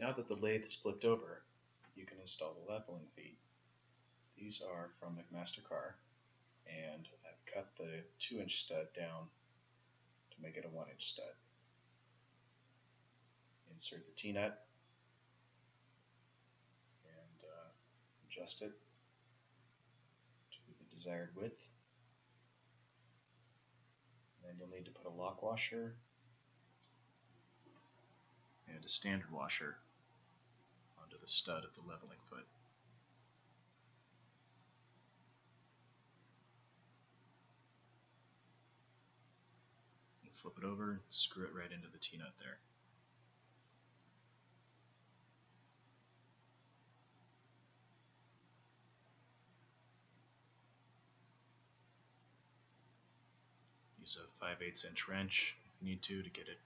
Now that the lathe is flipped over, you can install the leveling feet. These are from McMaster-Carr, and I've cut the 2-inch stud down to make it a 1-inch stud. Insert the T-nut and uh, adjust it to the desired width. Then you'll need to put a lock washer and a standard washer onto the stud of the leveling foot. You flip it over, screw it right into the T-nut there. Use a 5 8 inch wrench if you need to to get it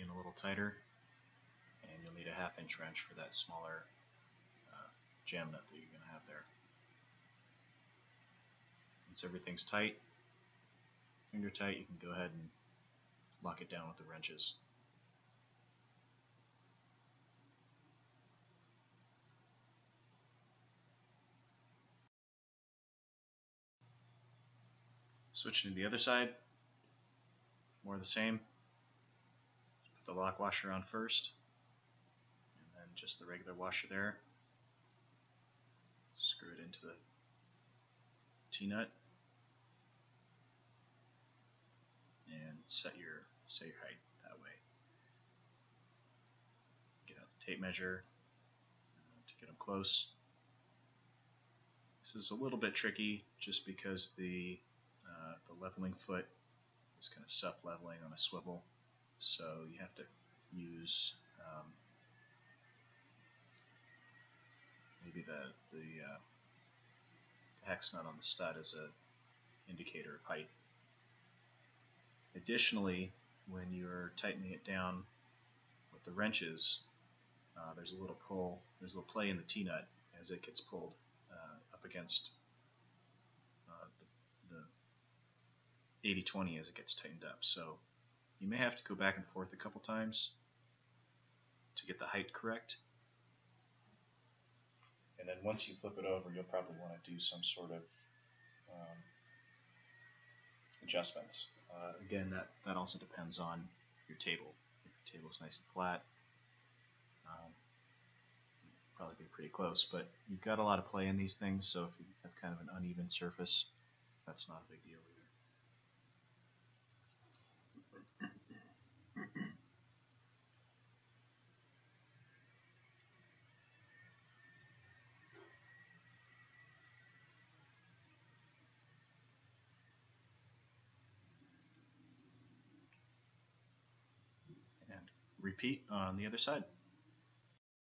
in a little tighter and you'll need a half inch wrench for that smaller uh, jam nut that you're going to have there. Once everything's tight, finger tight, you can go ahead and lock it down with the wrenches. Switching to the other side, more of the same. Put the lock washer on first, then just the regular washer there. Screw it into the T-nut, and set your set your height that way. Get out the tape measure uh, to get them close. This is a little bit tricky just because the uh, the leveling foot is kind of self-leveling on a swivel, so you have to use um, the the, uh, hex nut on the stud as a indicator of height. Additionally, when you're tightening it down with the wrenches, uh, there's a little pull, there's a little play in the T-nut as it gets pulled uh, up against uh, the, the 80-20 as it gets tightened up. So you may have to go back and forth a couple times to get the height correct. Then once you flip it over, you'll probably want to do some sort of um, adjustments. Uh, again, that, that also depends on your table. If your table is nice and flat, um, probably be pretty close. But you've got a lot of play in these things, so if you have kind of an uneven surface, that's not a big deal either. and repeat on the other side.